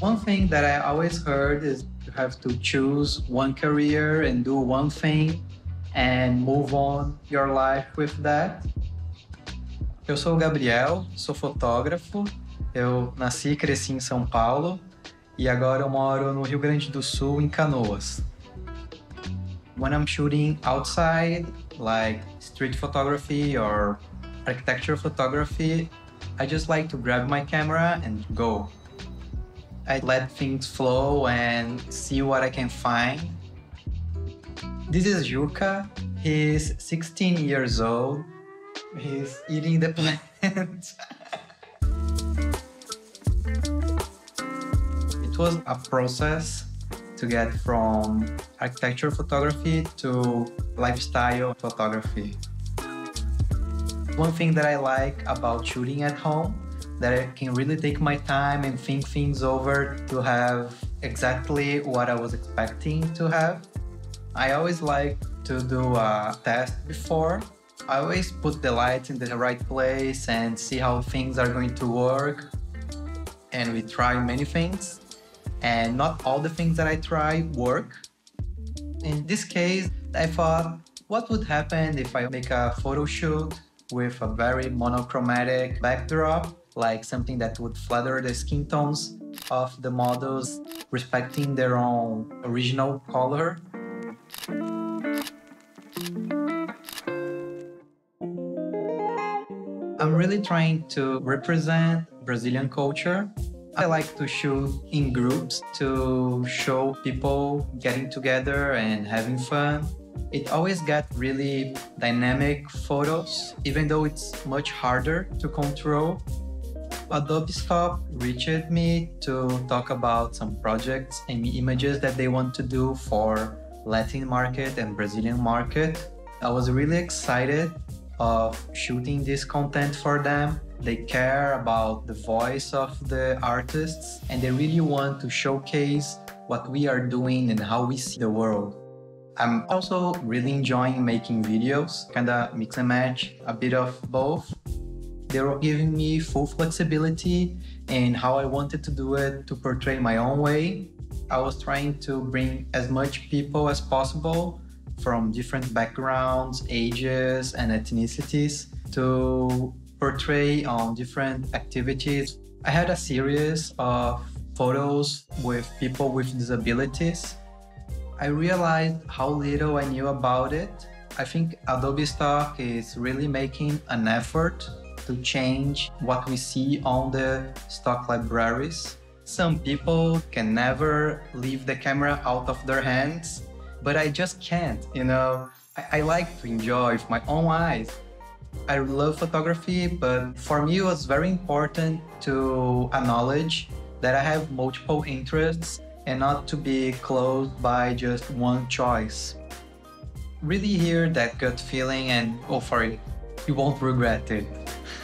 One thing that I always heard is you have to choose one career and do one thing and move on your life with that. Eu sou o Gabriel, sou fotógrafo. Eu nasci e cresci em São Paulo e agora eu moro no Rio Grande do Sul, em Canoas. When I'm shooting outside, like street photography or architecture photography, I just like to grab my camera and go. I let things flow and see what I can find. This is Yuka. He's 16 years old. He's eating the plant. it was a process to get from architecture photography to lifestyle photography. One thing that I like about shooting at home that I can really take my time and think things over to have exactly what I was expecting to have. I always like to do a test before. I always put the lights in the right place and see how things are going to work. And we try many things, and not all the things that I try work. In this case, I thought, what would happen if I make a photo shoot with a very monochromatic backdrop like something that would flatter the skin tones of the models, respecting their own original color. I'm really trying to represent Brazilian culture. I like to shoot in groups to show people getting together and having fun. It always got really dynamic photos, even though it's much harder to control Adobe Stock reached me to talk about some projects and images that they want to do for Latin market and Brazilian market. I was really excited of shooting this content for them. They care about the voice of the artists and they really want to showcase what we are doing and how we see the world. I'm also really enjoying making videos, kind of mix and match a bit of both. They were giving me full flexibility in how I wanted to do it to portray my own way. I was trying to bring as much people as possible from different backgrounds, ages, and ethnicities to portray on different activities. I had a series of photos with people with disabilities. I realized how little I knew about it. I think Adobe Stock is really making an effort to change what we see on the stock libraries. Some people can never leave the camera out of their hands, but I just can't, you know. I, I like to enjoy with my own eyes. I love photography, but for me it was very important to acknowledge that I have multiple interests and not to be closed by just one choice. Really hear that gut feeling and go for it. You won't regret it.